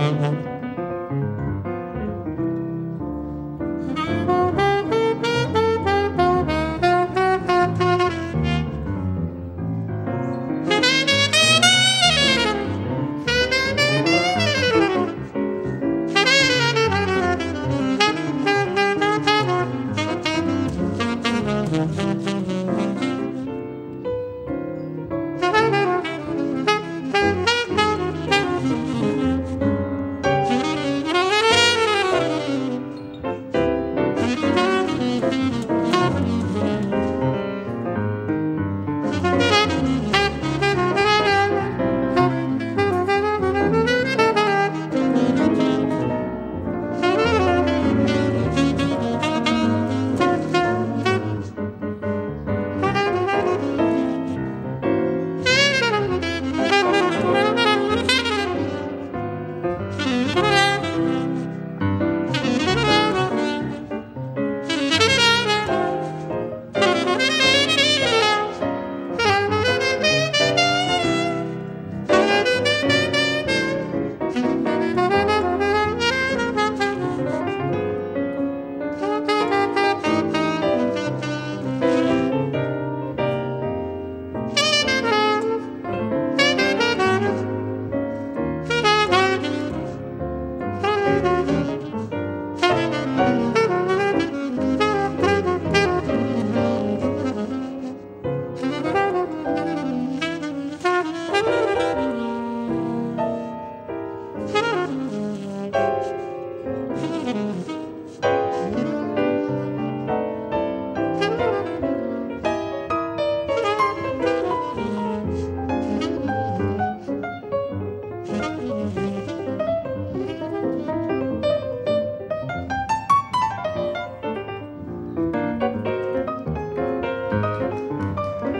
Mm-hmm. Música